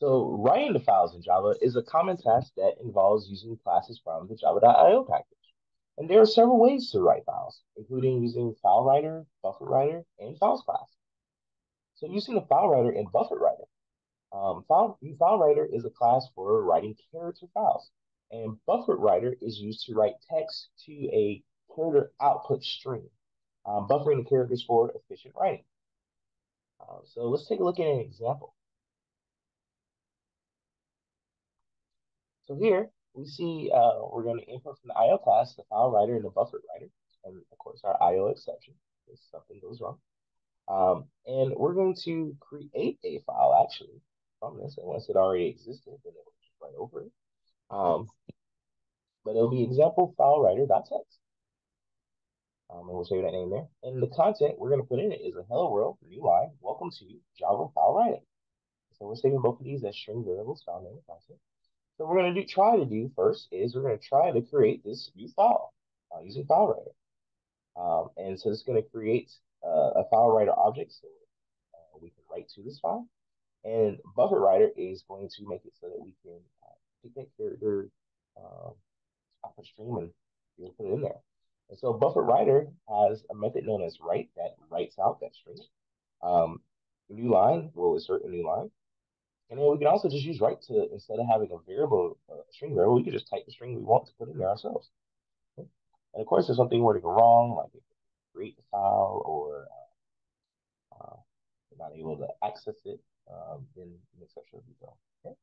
So writing the files in Java is a common task that involves using classes from the java.io package. And there are several ways to write files, including using file writer, buffer writer, and files class. So using the file writer and buffer writer, um, file, file writer is a class for writing character files, and buffer writer is used to write text to a character output stream, um, buffering the characters for efficient writing. Uh, so let's take a look at an example. So here we see uh, we're going to import from the IO class the file writer and the buffer writer, and of course our IO exception if something goes wrong. Um, and we're going to create a file actually from this, unless it already existed, then it will just write over it. Um, but it'll be example file writer.txt. Um, and we'll save that name there. And the content we're going to put in it is a hello world, new line, welcome to Java file writing. So we're saving both of these as string variables found in the content. So we're going to do, try to do first is we're going to try to create this new file uh, using file writer. Um, and so it's going to create uh, a file writer object so uh, we can write to this file. And buffer writer is going to make it so that we can uh, take that character uh, off a stream and we'll put it in there. And so buffer writer has a method known as write that writes out that string. Um, new line will insert a new line. And then we can also just use write to, instead of having a variable, a string variable, we can just type the string we want to put in there ourselves. Okay? And of course, if something were to go wrong, like create the file or uh, uh, not able to access it, um, then an exception will be. Okay?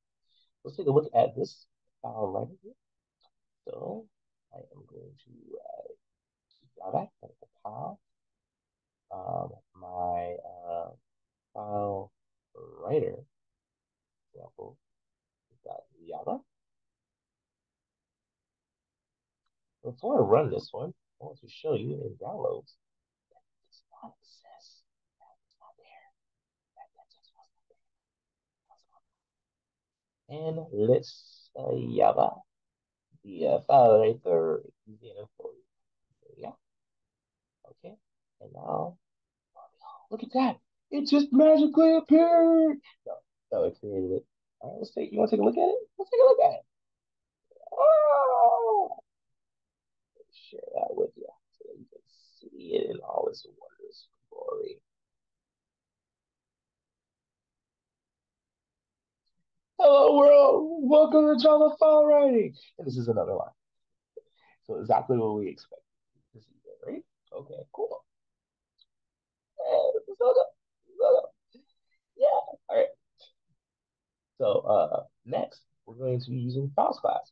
Let's take a look at this file right here. So I am going to uh, back at the top. Um, my uh, file writer example got Java. Before I run this one, I want to show you in downloads that not exist. That's not there. That, that just wasn't there. And let's uh, Java the uh, file writer enough for you. Yeah. Okay. And now, look at that. It just magically appeared. No, no, it created it. All right, let's take, you want to take a look at it? Let's take a look at it. Oh! Share that with you so you can see it in all its wondrous glory. Hello world, to Java file writing. And this is another line. So exactly what we expect to see there, right? Okay, cool. Yeah, all right. So uh, next, we're going to be using files class.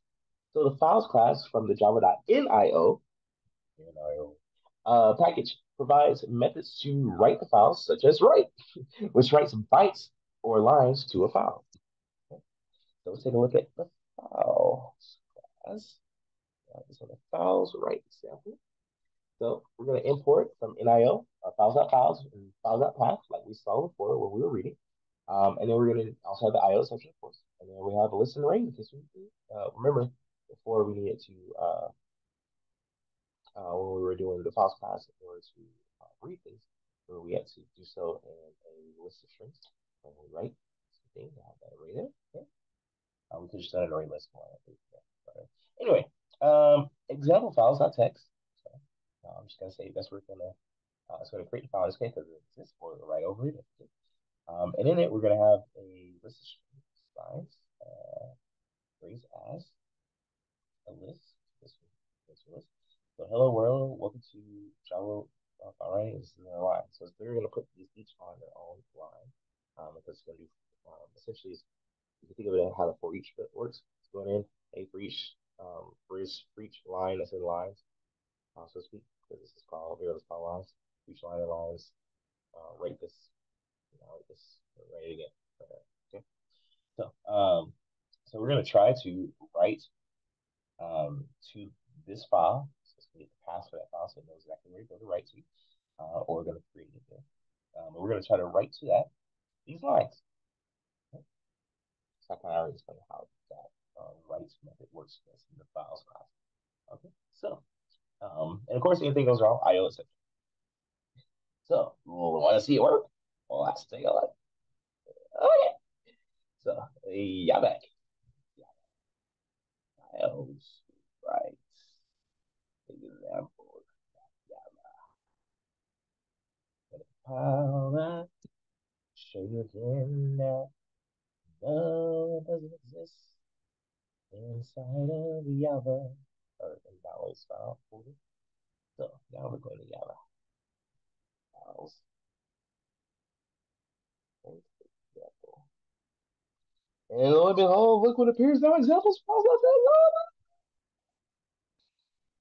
So the files class from the java.nio uh, package provides methods to write the files, such as write, which writes bytes or lines to a file. So let's take a look at the files class. This one, files write example. So we're going to import from NIO uh, files.files and files.path, like we saw before when we were reading. Um, and then we're going to also have the IO section, of course. And then we have a list and array in case we uh, remember before we needed to, uh, uh, when we were doing the files class in order to uh, read things, where we had to do so in a list of strings. When we write something, we have that array there. Uh, we could just add an array list more. Anyway, um, example files, not text. So uh, I'm just gonna say that's where it's gonna uh, it's gonna create the file in this case because it exists or right over it. Um, and in it, we're gonna have a list of lines, uh, phrase as a list. This, this list. So hello world, welcome to Java uh, file writing. This is their line. So they're gonna put these each on their own line um, because it's gonna be um, essentially you think of it how the for each bit works. It's going in a for each um, for each, for each line that's in lines, uh, so to speak, because this is called here is called lines. Each line of lines, uh, rate this, you know, rate this, write it again. Okay. So um, so we're gonna try to write um to this file. So let's get the for that file so it knows exactly where to go to write to, uh, or we're gonna create it there. Um, we're gonna try to write to that these lines. So I can already explain how that uh, writes method works best in the files class. Okay, so, um, and of course, anything goes wrong, IO exception. So, we want to see it work? Well, let's take a look. Okay. So, yeah, back. Files, right. Example. How that show you again that love doesn't exist inside of Java or in file folder. So now we're going to Java files. And lo and behold, look what appears now. Examples files.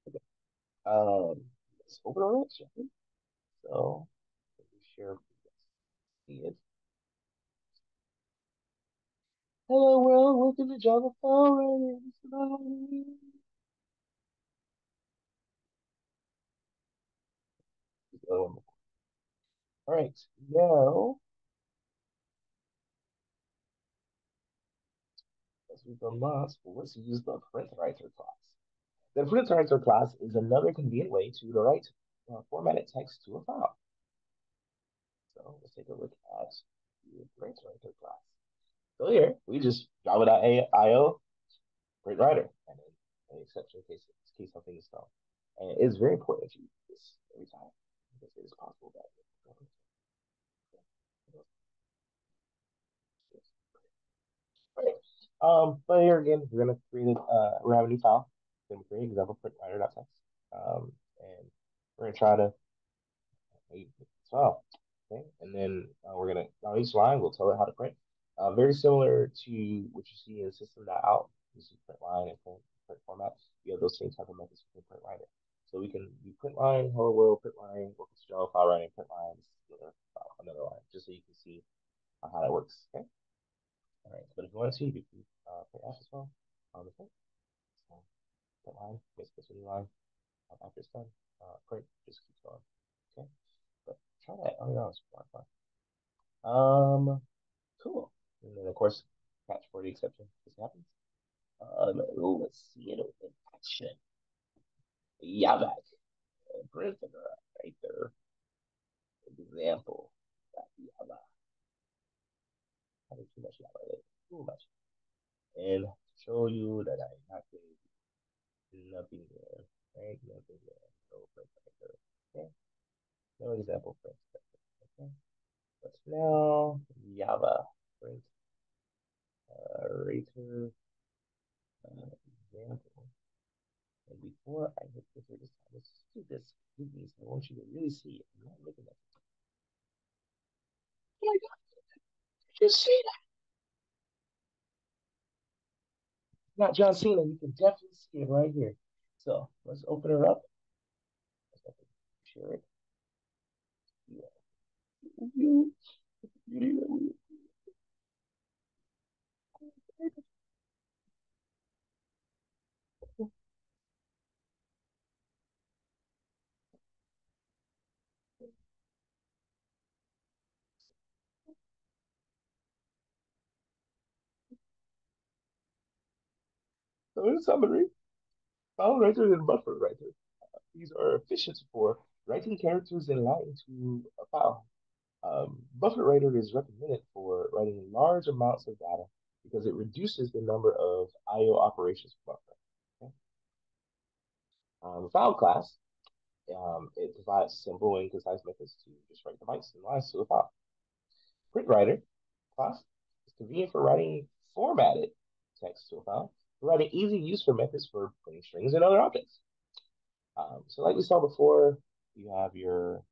Okay. Um, let's open our next chapter. So share see it. Hello to Java All right, now as we go last, let's use the print writer class. The print writer class is another convenient way to write uh, formatted text to a file. So let's take a look at the print writer class. So here we just java.io print writer and then an exception case, case something is. And it's very important that you use this every time because it is possible that. Um, but here again, we're gonna create uh, we're having a new file. We're gonna create example print writer.txt. Um, and we're gonna try to make this file. Okay, and then uh, we're gonna on each line we'll tell it how to print. Uh, very similar to what you see in system.out. See print line and print, print format. You have those same type of methods for print writer. So we can do print line, hello world, print line, work with Java file writing, print line, another, another line, just so you can see uh, how that works. Okay. All right. But if you want to see, you can uh, print F as well on the print. So print line, this this new line. Um, after it's done, uh, print just keeps going. Okay. But try that on your own. It's fun. Um, cool. And then, of course, catch exception. This happens. Um, let's see it in action. Back. Print right there. Example. Java. Having too much Java. Too much. And show you that I'm not nothing there. Right? Nothing there. No print right Okay. No example print. Okay. But now Java print uh, rater uh, example. And before I hit this this time, let's do this. I want you to really see it. I'm not looking at it. Oh my God. Did you see that? Not John Cena. You can definitely see it right here. So let's open her up. Share it. Yeah. You, you, So in summary, file writer and buffer writer. Uh, these are efficient for writing characters in line to a file. Um, buffer writer is recommended for writing large amounts of data because it reduces the number of I/O operations per buffer. Okay? Um, file class, um, it provides simple and concise methods to just write the bytes and lines to the file. Print writer class is convenient for writing formatted text to a file providing easy use for methods for putting strings and other objects. Um, so like we saw before, you have your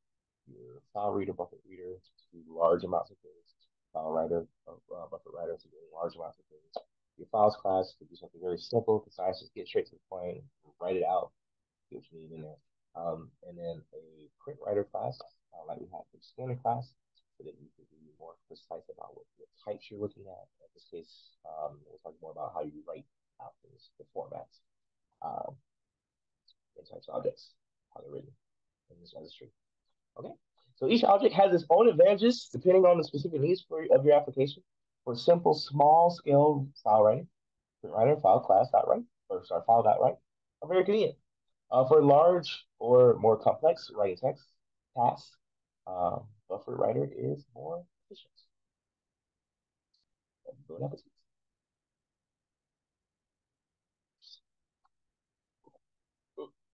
your file reader, buffer reader to do large amounts of things, file writer, uh, buffer writer to do large amounts of things. Your files class to do something very simple, concise, just get straight to the point, write it out, get what you need in there. Um, and then a print writer class, uh, like we have for scanner class, so that you can be more precise about what, what types you're looking at. In this case, um, we'll talk more about how you write outputs, the formats, um, in types of objects, how they're written in this registry. Okay, so each object has its own advantages depending on the specific needs for, of your application. For simple, small scale file writing, writer file class dot write or sorry file dot write are very convenient. Uh, for large or more complex writing text tasks, uh, buffer writer is more efficient.